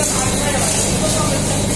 よろしくお願いします。